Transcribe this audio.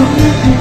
Oh,